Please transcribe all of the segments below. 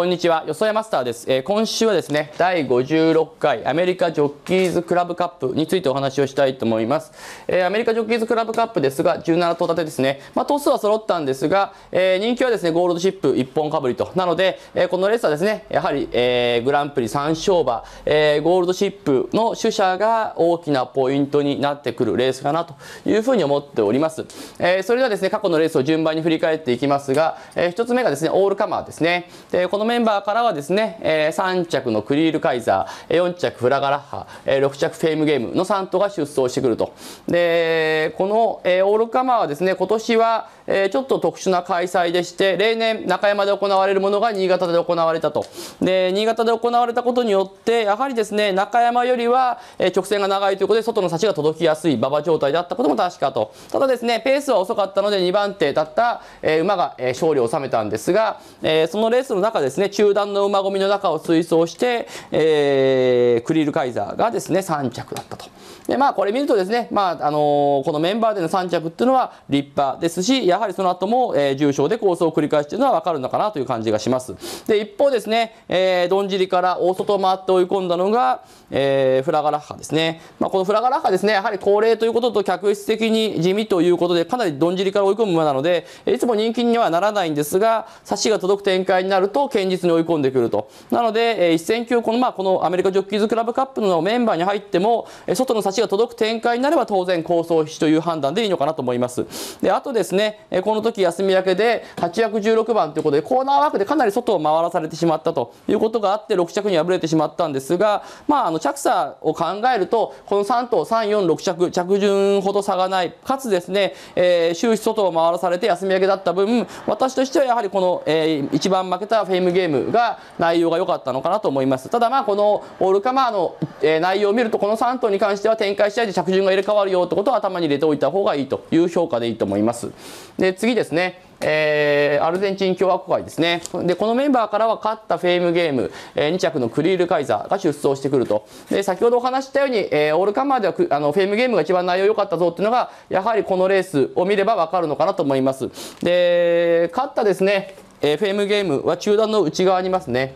こんにちは、よそやマスターです、えー、今週はですね、第56回アメリカジョッキーズクラブカップについてお話をしたいと思います。えー、アメリカジョッキーズクラブカップですが、17頭立てですね。まあ、頭数は揃ったんですが、えー、人気はですね、ゴールドシップ1本かぶりと。なので、えこのレースはですね、やはり、えグランプリ3勝馬、えゴールドシップの主者が大きなポイントになってくるレースかなというふうに思っております。えそれではですね、過去のレースを順番に振り返っていきますが、え1つ目がですね、オールカマーですね。でこのメンバーからはですね、え3着のクリールカイザー、4着フラガラッハ、え6着フェイムゲームの3頭が出走してくると。で、この、えオールカマーはですね、今年は、えちょっと特殊な開催でして、例年中山で行われるものが新潟で行われたと。で、新潟で行われたことによって、やはりですね、中山よりは、え直線が長いということで、外の幸が届きやすい馬場状態であったことも確かと。ただですね、ペースは遅かったので2番手だった、え馬が、え勝利を収めたんですが、えそのレースの中でですね、中段の馬込みの中を追走して、えー、クリルカイザーがですね、3着だったと。で、まあ、これ見るとですね、まあ、あのー、このメンバーでの3着っていうのは立派ですし、やはりその後も、えー、重賞で構想を繰り返しているのはわかるのかなという感じがします。で、一方ですね、えー、どんじりから大外回って追い込んだのが、えー、フラガラッハですね。まあ、このフラガラッハですね、やはり高齢ということと客室的に地味ということで、かなりどんじりから追い込む馬なので、いつも人気にはならないんですが、差しが届く展開になると堅実に追い込んでくると。なので、えー、一戦級、この、まあ、このアメリカジョッキーズクラブカップのメンバーに入っても、えー、外の差しが届く展開になれば当然構想比という判断でいいのかなと思います。で、あとですね、えー、この時休み明けで8枠16番ということで、コーナー枠でかなり外を回らされてしまったということがあって、6着に敗れてしまったんですが、まあ、あの、着差を考えると、この3頭、3、4、6着、着順ほど差がない、かつですね、えー、終始外を回らされて休み明けだった分、私としてはやはりこの、えー、一番負けたフェイムゲームが内容が良かったのかなと思います。ただまあ、このオールカマーの、えー、内容を見ると、この3頭に関しては展開試合で着順が入れ替わるよってことを頭に入れておいた方がいいという評価でいいと思います。で、次ですね。えー、アルゼンチン共和国杯ですね。で、このメンバーからは勝ったフェイムゲーム、えー、2着のクリールカイザーが出走してくると。で、先ほどお話したように、えー、オールカマーではあのフェイムゲームが一番内容良かったぞっていうのが、やはりこのレースを見ればわかるのかなと思います。で、勝ったですね、えー、フェイムゲームは中段の内側にいますね。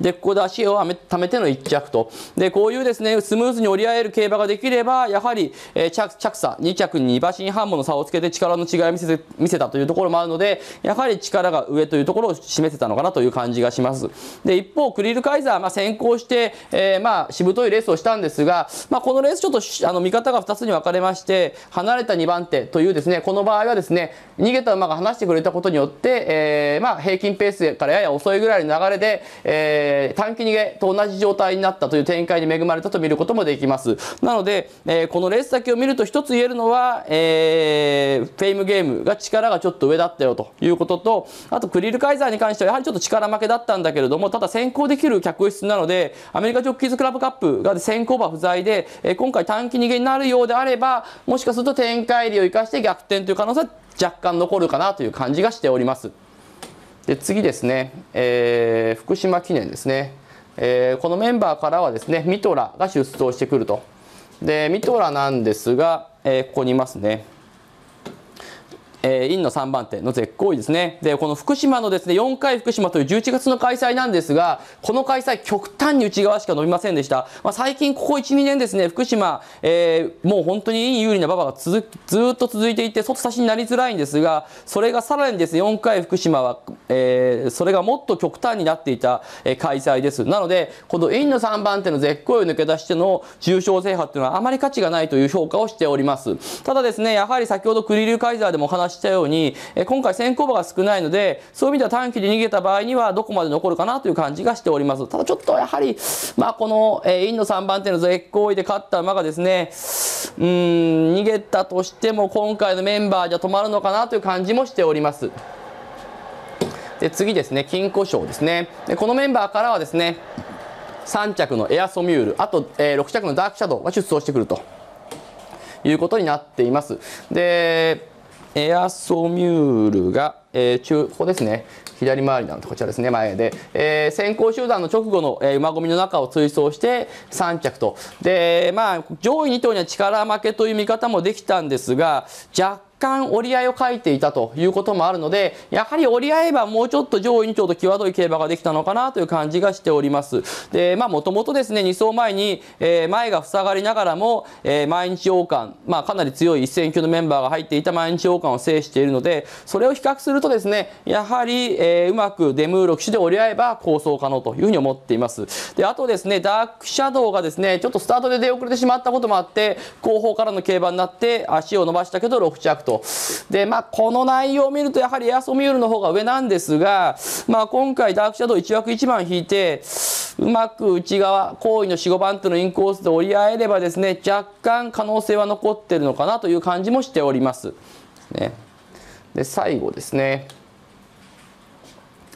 で、ここで足を溜めての1着と。で、こういうですね、スムーズに折り合える競馬ができれば、やはり、えー、着着差、2着に2馬身半もの差をつけて力の違いを見せ見せたというところもあるので、やはり力が上というところを示せたのかなという感じがします。で、一方、クリルカイザー、まあ、先行して、えー、まあ、しぶといレースをしたんですが、まあ、このレースちょっと、あの、見方が2つに分かれまして、離れた2番手というですね、この場合はですね、逃げた馬が離してくれたことによって、えー、まあ、平均ペースからやや遅いぐらいの流れで、えー、え短期逃げと同じ状態になったという展開に恵まれたと見ることもできます。なので、えー、このレース先を見ると一つ言えるのは、えー、フェイムゲームが力がちょっと上だったよということと、あとクリルカイザーに関してはやはりちょっと力負けだったんだけれども、ただ先行できる客室なので、アメリカジョッキーズクラブカップが先行馬不在で、えー、今回短期逃げになるようであれば、もしかすると展開利を生かして逆転という可能性は若干残るかなという感じがしております。で次ですね、えー、福島記念ですね。えー、このメンバーからはですねミトラが出走してくるとでミトラなんですが、えー、ここにいますねえー、院の3番手の絶好位ですね。で、この福島のですね、4回福島という11月の開催なんですが、この開催極端に内側しか伸びませんでした。まあ、最近ここ1、2年ですね、福島、えー、もう本当にいい有利な馬場がずっと続いていて、外差しになりづらいんですが、それがさらにですね、4回福島は、えー、それがもっと極端になっていた、えー、開催です。なので、この院の3番手の絶好位を抜け出しての重賞制覇っていうのはあまり価値がないという評価をしております。ただですね、やはり先ほどクリリューカイザーでもお話ししたように、え今回先行馬が少ないので、そういう意味では短期で逃げた場合にはどこまで残るかなという感じがしております。ただちょっとやはり、まあこの、えインの3番手の絶好位で勝った馬がですね、うん、逃げたとしても今回のメンバーじゃ止まるのかなという感じもしております。で次ですね、金庫賞ですね。でこのメンバーからはですね、3着のエアソミュール、あと、えー、6着のダークシャドウが出走してくるということになっています。で、エアソミュールが、えー、中、ここですね。左回りなんでこちらですね。前で、えー、先行集団の直後の、えー、馬込みの中を追走して3着と。でまあ上位2頭には力負けという見方もできたんですが若干折り合いを書いていたということもあるので、やはり折り合えばもうちょっと上位にちょうど際どい競馬ができたのかなという感じがしております。で、まあもともとですね、2走前に、えー、前が塞がりながらも、えー、毎日王冠、まあかなり強い一戦級のメンバーが入っていた毎日王冠を制しているので、それを比較するとですね、やはり、えー、うまくデムーロ騎手で折り合えば構想可能というふうに思っています。で、あとですね、ダークシャドウがですね、ちょっとスタートで出遅れてしまったこともあって、後方からの競馬になって足を伸ばしたけど6着と。で、まあ、この内容を見るとやはりエアソミュールの方が上なんですが、まあ、今回ダークシャドウ1枠1番引いて、うまく内側、後位の4、5番とのインコースで折り合えればですね、若干可能性は残ってるのかなという感じもしております。ね、で、最後ですね。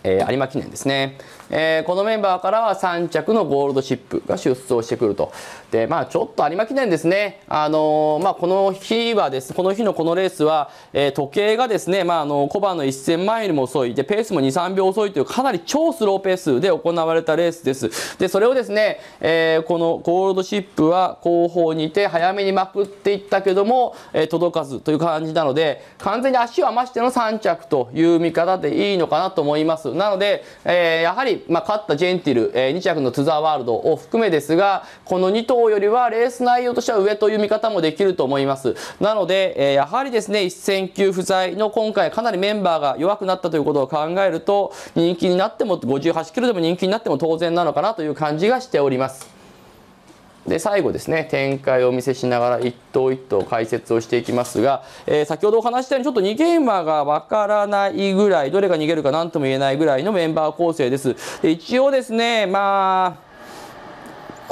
えー、有馬記念ですね。えー、このメンバーからは3着のゴールドシップが出走してくると。で、まあちょっと有馬記念ですね。あのー、まあこの日はです、この日のこのレースは、えー、時計がですね、まああの、小判の1000マイルも遅い、で、ペースも2、3秒遅いというかなり超スローペースで行われたレースです。で、それをですね、えー、このゴールドシップは後方にいて早めにまくっていったけども、えー、届かずという感じなので、完全に足を余しての3着という見方でいいのかなと思います。なので、えー、やはりまあ、勝ったジェンティル、えー、2着のトゥザーワールドを含めですが、この2頭よりはレース内容としては上という見方もできると思います。なので、えー、やはりですね、一戦級不在の今回かなりメンバーが弱くなったということを考えると、人気になっても、58キロでも人気になっても当然なのかなという感じがしております。で最後ですね展開をお見せしながら一頭一頭解説をしていきますが、えー、先ほどお話したようにちょっと逃げ馬がわからないぐらいどれが逃げるか何とも言えないぐらいのメンバー構成です。で一応ですねまあ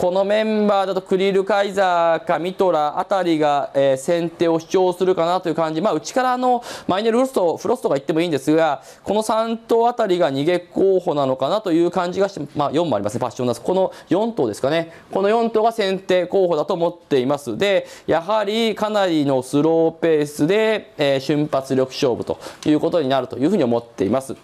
このメンバーだとクリルカイザーかミトラあたりが、えー、先手を主張するかなという感じ、まあ、内からのマイネルフロストフロストが言ってもいいんですがこの3頭あたりが逃げ候補なのかなという感じがして、まあ、4もありますね。パッションナスこの4頭ですかね。この4頭が先手候補だと思っています。でやはりかなりのスローペースで、えー、瞬発力勝負ということになるというふうに思っています。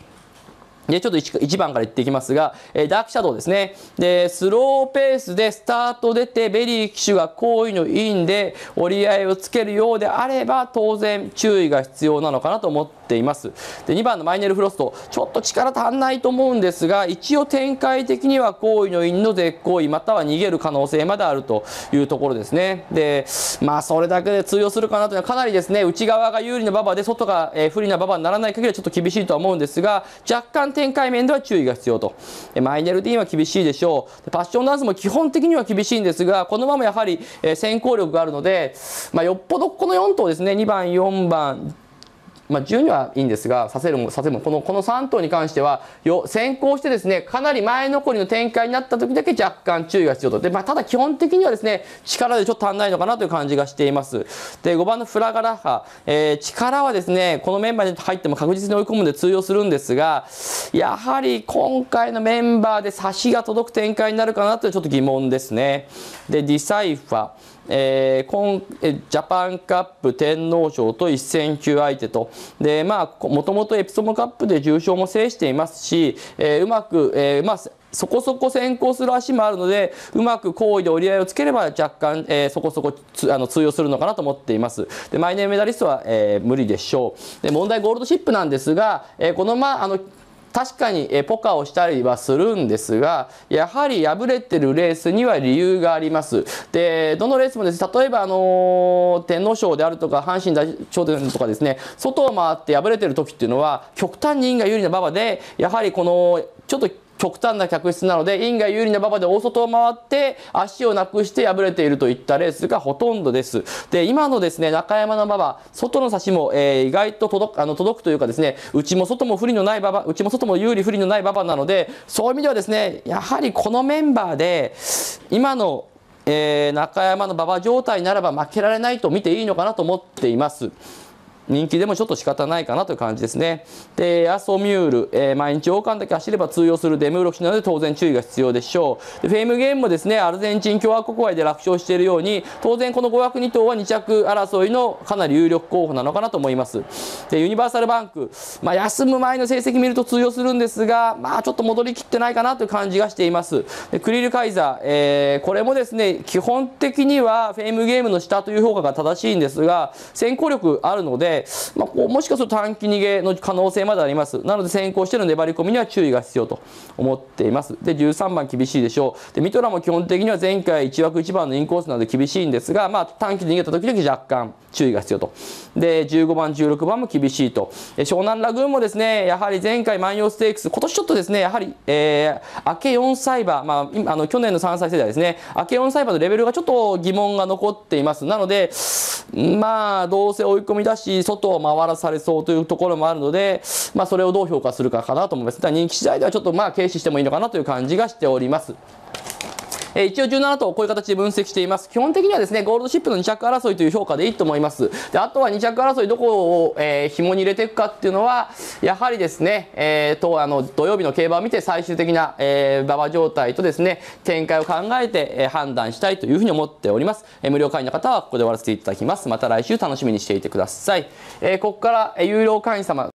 で、ちょっと 1, 1番から言っていきますが、えー、ダークシャドウですね。で、スローペースでスタート出て、ベリー騎手が好位のインで折り合いをつけるようであれば、当然注意が必要なのかなと思っています。で、2番のマイネルフロスト、ちょっと力足んないと思うんですが、一応展開的には好位のインの絶好位、または逃げる可能性まであるというところですね。で、まあ、それだけで通用するかなというのはかなりですね、内側が有利な馬場で、外が、え、不利な馬場にならない限りはちょっと厳しいとは思うんですが、若干展開面では注意が必要と。マイネルディーンは厳しいでしょう。パッションダンスも基本的には厳しいんですが、このままやはり先行力があるので、まあ、よっぽどこの4頭ですね、2番、4番、まあ、順はいいんですが、させるも、させるも、この、この3頭に関しては、よ、先行してですね、かなり前残りの展開になった時だけ若干注意が必要と。で、まあ、ただ基本的にはですね、力でちょっと足んないのかなという感じがしています。で、5番のフラガラハ、えー、力はですね、このメンバーに入っても確実に追い込むんで通用するんですが、やはり今回のメンバーで差しが届く展開になるかなというちょっと疑問ですね。で、ディサイファ、えー、今ジャパンカップ天皇賞と一戦級相手と。でまあもともとエプソムカップで重賞も制していますし、えー、うまく、えー、まあそこそこ先行する足もあるのでうまく好意で折り合いをつければ若干、えー、そこそこあの通用するのかなと思っています。でマイネーメダリストは、えー、無理でしょう。で問題ゴールドシップなんですが、えー、このまああの確かにポカをしたりはするんですがやはり敗れてるレースには理由があります。でどのレースもです例えばあの天皇賞であるとか阪神大賞典とかですね外を回って敗れてる時っていうのは極端に因が有利な馬場でやはりこのちょっと極端な客室なので、因が有利な馬場で大外を回って足をなくして敗れているといったレースがほとんどです。で、今のですね、中山の馬場、外の差しも、えー、意外と届く、あの、届くというかですね、内も外も不利のない馬場、内も外も有利不利のない馬場なので、そういう意味ではですね、やはりこのメンバーで、今のえー、中山の馬場状態ならば負けられないと見ていいのかなと思っています。人気でもちょっと仕方ないかなという感じですね。で、アソミュール、えー、毎日王冠だけ走れば通用するデムーロ騎なので当然注意が必要でしょう。で、フェームゲームもですね、アルゼンチン共和国外で楽勝しているように、当然この502頭は2着争いのかなり有力候補なのかなと思います。で、ユニバーサルバンク、まあ、休む前の成績見ると通用するんですが、まあ、ちょっと戻りきってないかなという感じがしています。で、クリルカイザー、えー、これもですね、基本的にはフェームゲームの下という評価が正しいんですが、先行力あるので、まあ、こうもしかすると短期逃げの可能性まであります。なので先行しての粘り込みには注意が必要と思っています。で13番厳しいでしょう。でミトラも基本的には前回1枠1番のインコースなので厳しいんですが、まあ、短期で逃げた時々若干注意が必要と。で15番16番も厳しいと。湘南ラグーンもですねやはり前回万葉ステークス今年ちょっとですねやはり、えー、明け4歳馬、まあ、あの去年の3歳世代ですね。明け4歳馬のレベルがちょっと疑問が残っています。なのでまあどうせ追い込みだし外を回らされそうというところもあるので、まあ、それをどう評価するかかなと思います人気次第ではちょっとまあ軽視してもいいのかなという感じがしております。え一応17頭こういう形で分析しています。基本的にはですね、ゴールドシップの2着争いという評価でいいと思います。で、あとは2着争いどこを、えー、紐に入れていくかっていうのは、やはりですね、えー、と、あの、土曜日の競馬を見て最終的な、えー、馬場状態とですね、展開を考えて、えー、判断したいというふうに思っております。えー、無料会員の方はここで終わらせていただきます。また来週楽しみにしていてください。えー、ここから、えー、有料会員様、